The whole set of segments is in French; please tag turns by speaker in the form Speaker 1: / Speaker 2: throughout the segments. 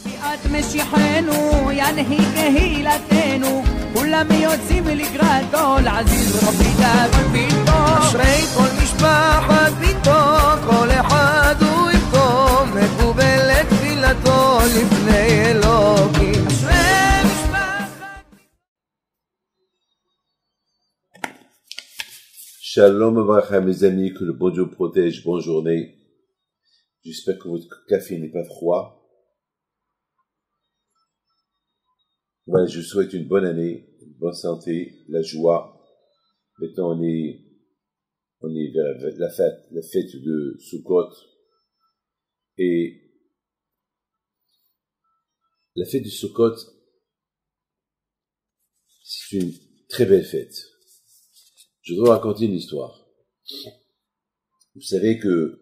Speaker 1: ביאת משיחנו, ינהיג קהילתנו, כולם יוצאים לקראתו, לעזיז רבי דאגון ביתו.
Speaker 2: אשרי כל משפחת ביתו, כל אחד הוא ימקום, מקובלת תפילתו לפני אלוקים. אשרי משפחת...
Speaker 3: Shalom Abracha, mes amis, que le bon Dieu protège, bonne journée. J'espère que votre café n'est pas froid. Je vous souhaite une bonne année, une bonne santé, la joie. Maintenant, on est, on est vers la fête, la fête de Sukkot. Et la fête de Sukkot, c'est une très belle fête. Je dois raconter une histoire. Vous savez que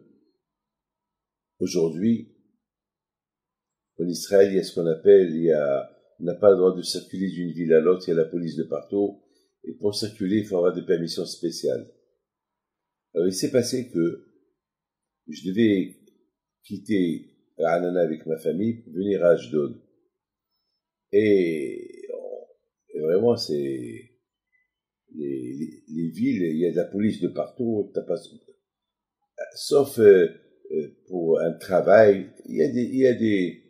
Speaker 3: aujourd'hui, en Israël, il y a ce qu'on appelle, il y a, n'a pas le droit de circuler d'une ville à l'autre, il y a la police de partout, et pour circuler, il faut avoir des permissions spéciales. Alors, il s'est passé que je devais quitter Anana avec ma famille pour venir à Ashdod. Et, et vraiment, c'est, les, les, les, villes, il y a la police de partout, pas, sauf euh, pour un travail, il y a des,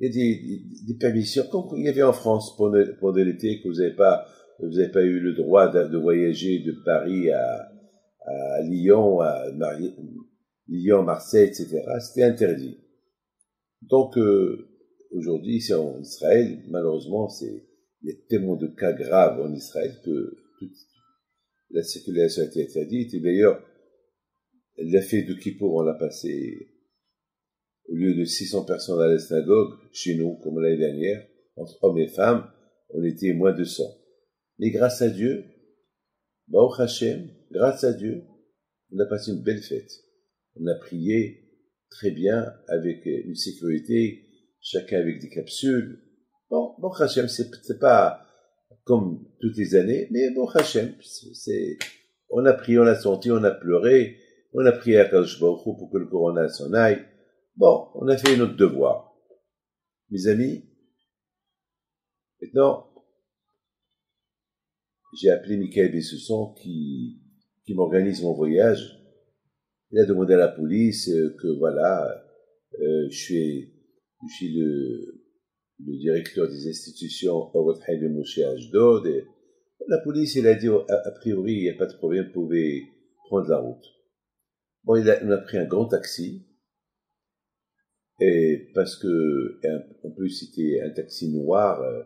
Speaker 3: il y a des, des, permissions, comme il y avait en France pendant, l'été, que vous n'avez pas, vous pas eu le droit de, de, voyager de Paris à, à Lyon, à Lyon, Marseille, etc. C'était interdit. Donc, euh, aujourd'hui, ici en Israël, malheureusement, c'est, il y a tellement de cas graves en Israël que toute la circulation a été interdite. Et d'ailleurs, l'effet de Kippour, on l'a passé au lieu de 600 personnes à la synagogue, chez nous, comme l'année dernière, entre hommes et femmes, on était moins de 100. Mais grâce à Dieu, Baruch Hashem, grâce à Dieu, on a passé une belle fête. On a prié très bien, avec une sécurité, chacun avec des capsules. Bon, Baruch Hashem, c'est pas comme toutes les années, mais bon, Hachem, c'est, on a prié, on a senti, on a pleuré, on a prié à Kadosh pour que le Corona s'en aille. Bon, on a fait notre devoir. Mes amis, maintenant, j'ai appelé Michael Bessusson qui, qui m'organise mon voyage. Il a demandé à la police que voilà, euh, je suis, je suis le, le directeur des institutions de Moshe Ashdod. Et la police, il a dit, a, priori, il n'y a pas de problème, vous pouvez prendre la route. Bon, il a, on a pris un grand taxi. Et parce que, en plus, c'était un taxi noir, euh,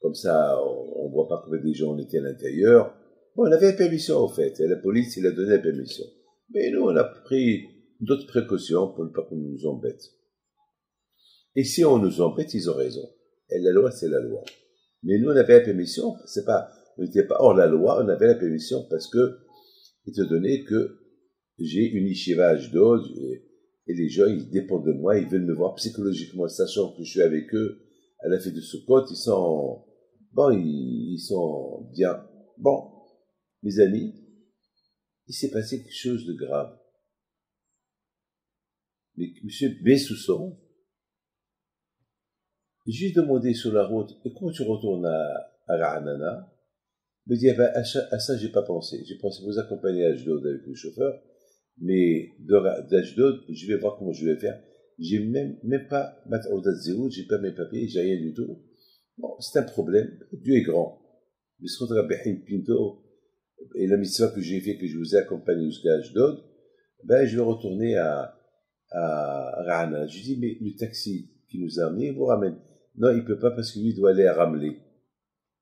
Speaker 3: comme ça, on, voit pas combien des gens étaient à l'intérieur. Bon, on avait la permission, au fait, et la police, il a donné la permission. Mais nous, on a pris d'autres précautions pour ne pas qu'on nous embête. Et si on nous embête, ils ont raison. Et la loi, c'est la loi. Mais nous, on avait la permission, c'est pas, on n'était pas hors la loi, on avait la permission parce que, étant donné que j'ai une yeshiva d'eau et, les gens, ils dépendent de moi, ils veulent me voir psychologiquement, sachant que je suis avec eux à la fête de Sukkot, ils sont, bon, ils, sont bien. Bon, mes amis, il s'est passé quelque chose de grave. Mais M. Bessousson, je lui ai demandé sur la route, et quand tu retournes à, à Ra'anana Il me dit, ah ben, à, ça, à ça, j'ai pas pensé. J'ai pensé vous accompagner à Ashdod avec le chauffeur, mais d'Ashdod, je vais voir comment je vais faire. J'ai même, même pas, j'ai pas mes papiers, j'ai rien du tout. Bon, c'est un problème. Dieu est grand. Mais ce Pinto, et la mitzvah que j'ai fait, que je vous ai accompagné jusqu'à Ashdod, ben, je vais retourner à, à Ra'ana. Je dis, mais le taxi qui nous a amenés vous ramène. Non, il peut pas parce que lui doit aller à.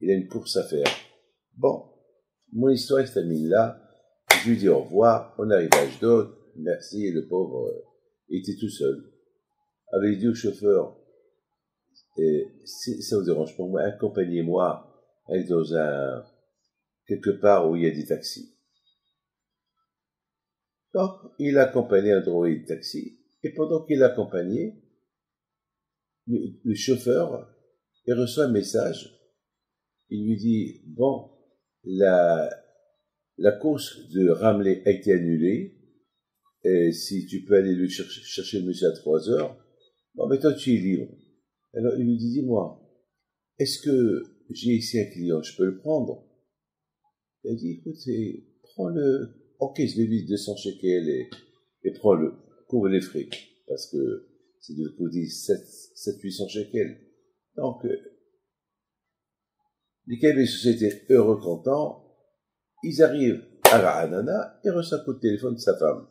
Speaker 3: Il a une course à faire. Bon, mon histoire se termine là. Je lui dis au revoir. On arrive à Ashdod. Merci. Et le pauvre euh, était tout seul. Avait dit au chauffeur, et si ça vous dérange pas, moi, accompagnez-moi dans un, quelque part où il y a des taxis. Donc, il accompagnait un droïde taxi, et pendant qu'il l'accompagnait, le, chauffeur, il reçoit un message. Il lui dit, bon, la, la course de Ramley a été annulée. Et si tu peux aller lui chercher, chercher le monsieur à 3 heures, bon, mais toi, tu es libre. Alors il lui dit, dis-moi, est-ce que j'ai ici un client, je peux le prendre? Il dit, écoute, prends-le, encaisse-le 200 shekels et, et prends-le, couvre les frais, parce que c'est de coûter 700-800 shekels. Donc, les cabinets sociétés heureux, contents, ils arrivent à Ra'anana et reçoivent le téléphone de sa femme.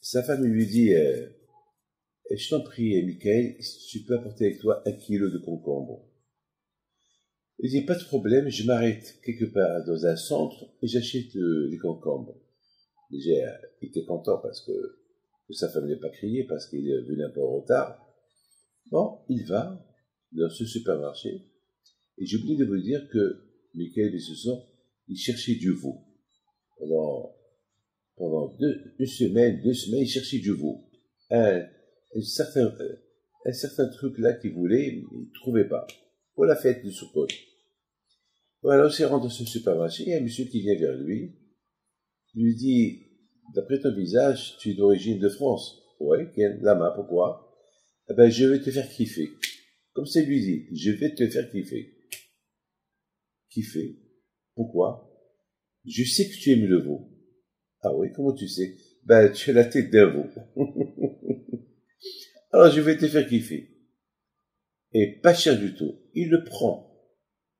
Speaker 3: Sa femme lui dit, euh, je t'en prie, Michael, tu peux apporter avec toi un kilo de concombre. Il dit, pas de problème, je m'arrête quelque part dans un centre et j'achète euh, les concombres. Déjà, il était content parce que, sa femme n'est pas crié parce qu'il est venu un peu en retard. Bon, il va dans ce supermarché et j'oublie de vous dire que Michael et ce soir, il cherchait du veau. Pendant, pendant deux, une semaine, deux semaines, il cherchait du veau. Un, un certain, euh, un certain truc là qu'il voulait, il ne trouvait pas. Pour la fête de Soukot. Voilà, on s'est rendu dans ce supermarché, il y a un monsieur qui vient vers lui, il lui dit, d'après ton visage, tu es d'origine de France. Ouais, Lama, pourquoi? Eh ben, je vais te faire kiffer. Comme c'est lui dit, je vais te faire kiffer. Kiffer Pourquoi? Je sais que tu aimes le veau. Ah oui, comment tu sais? Ben, tu as la tête d'un veau. Alors je vais te faire kiffer. Et pas cher du tout. Il le prend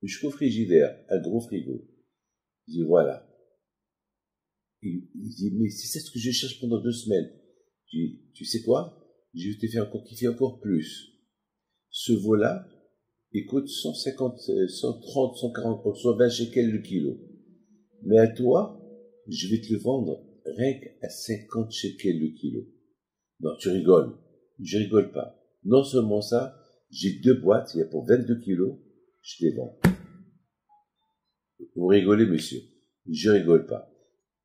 Speaker 3: jusqu'au frigidaire, un gros frigo. Il dit voilà. Il, dit mais c'est ça ce que je cherche pendant deux semaines. Je tu sais quoi? Je vais te faire encore kiffer encore plus. Ce veau-là, il coûte 150, 130, 140, 120 shekels le kilo. Mais à toi, je vais te le vendre rien qu'à 50 shekels le kilo. Non, tu rigoles. Je rigole pas. Non seulement ça, j'ai deux boîtes, il y a pour 22 kilos, je les vends. Vous rigolez, monsieur. Je rigole pas.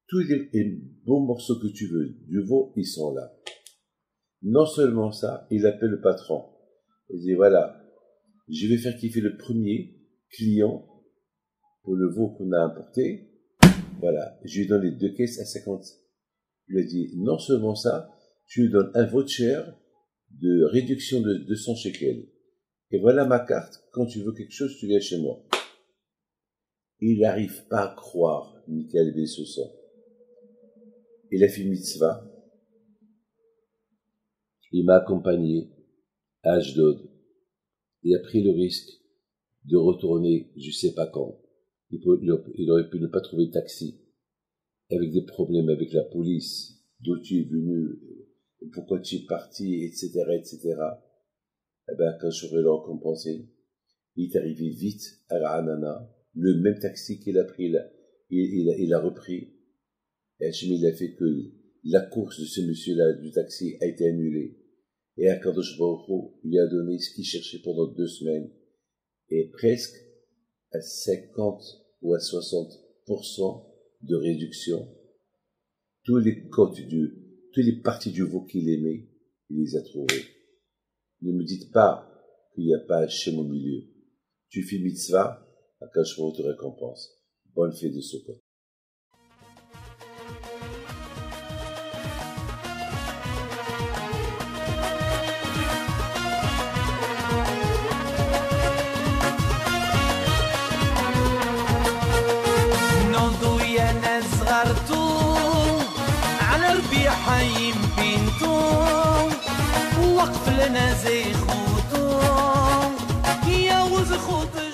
Speaker 3: Tous les bons morceaux que tu veux du veau, ils sont là. Non seulement ça, il appelle le patron. Il dit, voilà, je vais faire kiffer le premier client pour le veau qu'on a importé. Voilà, je lui donne les deux caisses à 50. Il lui a dit, non seulement ça, tu lui donnes un voucher de réduction de 200 shekels. Et voilà ma carte. Quand tu veux quelque chose, tu viens chez moi. Il n'arrive pas à croire Michael Bessosson. Il a fait mitzvah. Il m'a accompagné à Ashdod. Il a pris le risque de retourner je sais pas quand. Il, aurait pu ne pas trouver de taxi. Avec des problèmes avec la police. D'où tu es venu pourquoi tu es parti, etc., etc. Eh ben, quand j'aurais le il est arrivé vite à Ranana, le même taxi qu'il a pris là, il, il, a repris. Et il a fait que la course de ce monsieur-là du taxi a été annulée. Et à Kadosh Baruch il a donné ce qu'il cherchait pendant deux semaines. Et presque à 50 ou à 60% de réduction. Tous les côtes du, toutes les parties du veau qu'il aimait, il les a trouvées. Ne me dites pas qu'il n'y a pas Hachem au milieu. Tu fais mitzvah, Akashmo te récompense. Bonne fête de Sukkot.
Speaker 1: لنا زي خوتهم. يا وز خوتهم